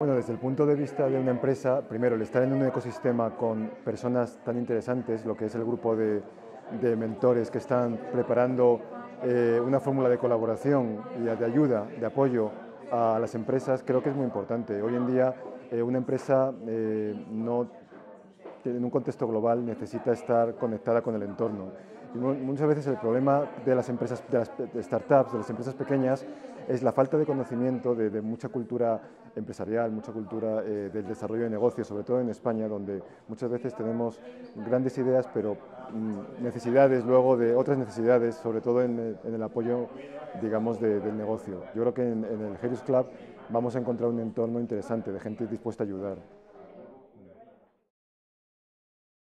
Bueno, desde el punto de vista de una empresa, primero, el estar en un ecosistema con personas tan interesantes, lo que es el grupo de, mentores que están preparando eh, una fórmula de colaboración y de ayuda, de apoyo a las empresas, creo que es muy importante. Hoy en día, eh, una empresa eh, no, en un contexto global necesita estar conectada con el entorno muchas veces el problema de las empresas, de las startups, de las empresas pequeñas, es la falta de conocimiento de, mucha cultura empresarial, mucha cultura eh, del desarrollo de negocios, sobre todo en España, donde muchas veces tenemos grandes ideas, pero mm, necesidades luego de otras necesidades, sobre todo en, el apoyo, digamos, del negocio. Yo creo que en, en el Herius Club vamos a encontrar un entorno interesante de gente dispuesta a ayudar.